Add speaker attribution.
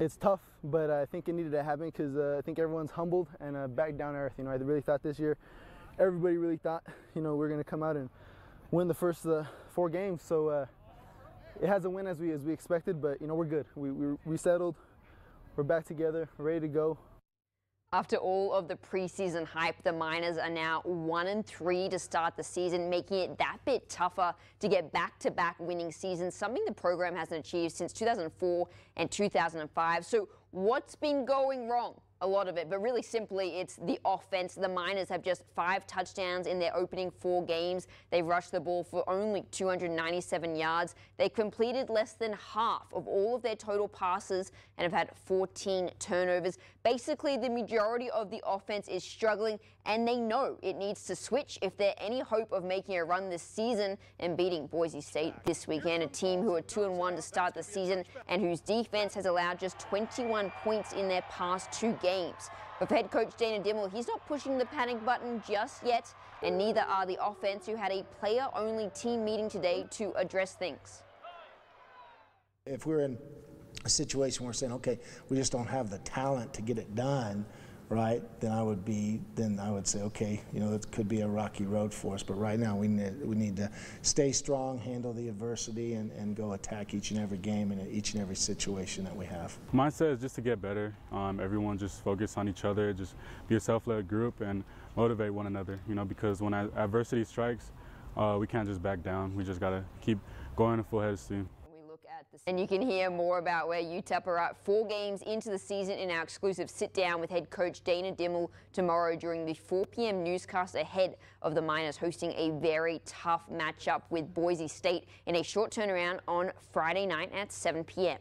Speaker 1: It's tough, but I think it needed to happen because uh, I think everyone's humbled and uh, back down earth. You know, I really thought this year, everybody really thought, you know, we are going to come out and win the first uh, four games. So uh, it has a win as we as we expected, but you know, we're good. We we, we settled. We're back together, ready to go.
Speaker 2: After all of the preseason hype, the Miners are now one and three to start the season, making it that bit tougher to get back-to-back winning seasons, something the program hasn't achieved since 2004 and 2005. So what's been going wrong? a lot of it, but really simply it's the offense. The Miners have just five touchdowns in their opening four games. They've rushed the ball for only 297 yards. They completed less than half of all of their total passes and have had 14 turnovers. Basically, the majority of the offense is struggling, and they know it needs to switch if they're any hope of making a run this season and beating Boise State this weekend, a team who are 2 and 1 to start the season and whose defense has allowed just 21 points in their past two games. But for head coach Dana Dimel, he's not pushing the panic button just yet, and neither are the offense, who had a player-only team meeting today to address things.
Speaker 3: If we're in a situation where we're saying, okay, we just don't have the talent to get it done, right, then I would be, then I would say, okay, you know, it could be a rocky road for us. But right now, we need, we need to stay strong, handle the adversity, and, and go attack each and every game and each and every situation that we have.
Speaker 4: Mindset is just to get better. Um, everyone just focus on each other, just be a self-led group and motivate one another, you know, because when adversity strikes, uh, we can't just back down. We just got to keep going full head of steam.
Speaker 2: And you can hear more about where UTEP are at four games into the season in our exclusive sit down with head coach Dana Dimel tomorrow during the 4 p.m. newscast ahead of the Miners hosting a very tough matchup with Boise State in a short turnaround on Friday night at 7 p.m.